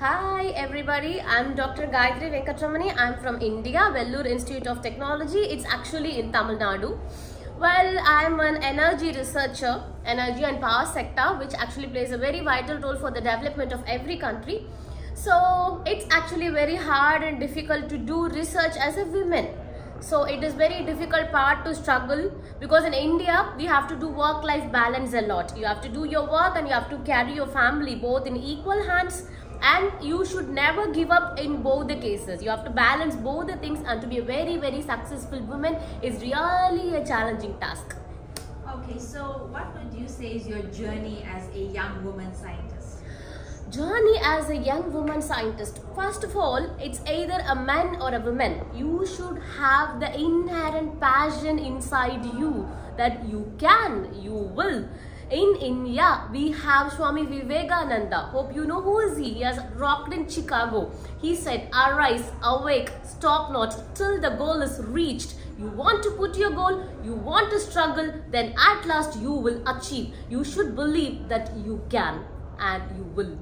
Hi everybody, I'm Dr. Gayathri Venkataramani. I'm from India, Vellore Institute of Technology. It's actually in Tamil Nadu. Well, I'm an energy researcher, energy and power sector, which actually plays a very vital role for the development of every country. So it's actually very hard and difficult to do research as a woman. So it is very difficult part to struggle because in India we have to do work-life balance a lot. You have to do your work and you have to carry your family both in equal hands and you should never give up in both the cases. You have to balance both the things and to be a very very successful woman is really a challenging task. Okay, so what would you say is your journey as a young woman scientist? journey as a young woman scientist first of all it's either a man or a woman you should have the inherent passion inside you that you can you will in India, we have Swami Vivekananda. Hope you know who is he. He has rocked in Chicago. He said, arise, awake, stop not till the goal is reached. You want to put your goal, you want to struggle, then at last you will achieve. You should believe that you can and you will.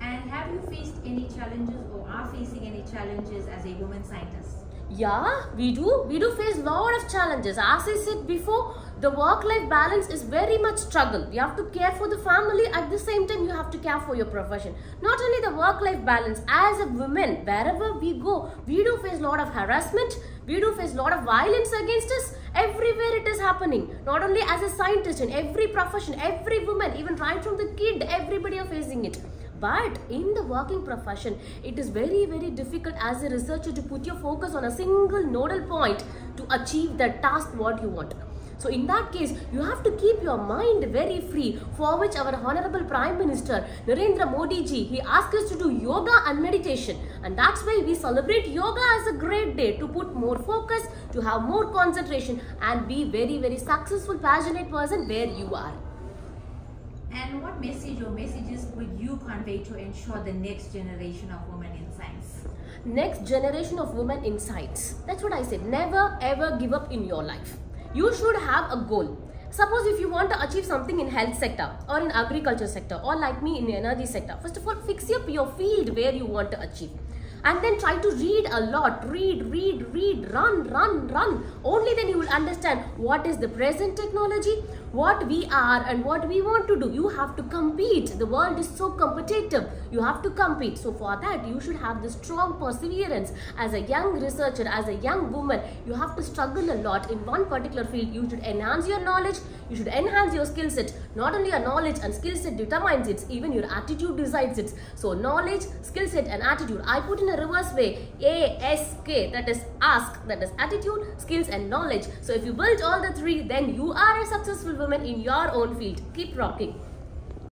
And have you faced any challenges or are facing any challenges as a woman scientist? Yeah, we do. We do face a lot of challenges. As I said before, the work-life balance is very much struggle. You have to care for the family. At the same time, you have to care for your profession. Not only the work-life balance, as a woman, wherever we go, we do face lot of harassment. We do face a lot of violence against us. Everywhere it is happening. Not only as a scientist, in every profession, every woman, even right from the kid, everybody are facing it but in the working profession it is very very difficult as a researcher to put your focus on a single nodal point to achieve the task what you want so in that case, you have to keep your mind very free for which our Honorable Prime Minister Narendra Modi ji, he asked us to do yoga and meditation. And that's why we celebrate yoga as a great day to put more focus, to have more concentration and be very, very successful, passionate person where you are. And what message or messages would you convey to ensure the next generation of women in science? Next generation of women in science. That's what I said. Never ever give up in your life. You should have a goal. Suppose if you want to achieve something in health sector or in agriculture sector or like me in the energy sector, first of all, fix up your field where you want to achieve and then try to read a lot read read read run run run only then you will understand what is the present technology what we are and what we want to do. You have to compete. The world is so competitive. You have to compete. So for that you should have the strong perseverance. As a young researcher as a young woman you have to struggle a lot. In one particular field you should enhance your knowledge. You should enhance your skill set. Not only your knowledge and skill set determines it even your attitude decides it. So knowledge skill set and attitude. I put in a reverse way. Ask that is ask that is attitude skills and knowledge. So if you build all the three then you are a successful woman in your own field. Keep rocking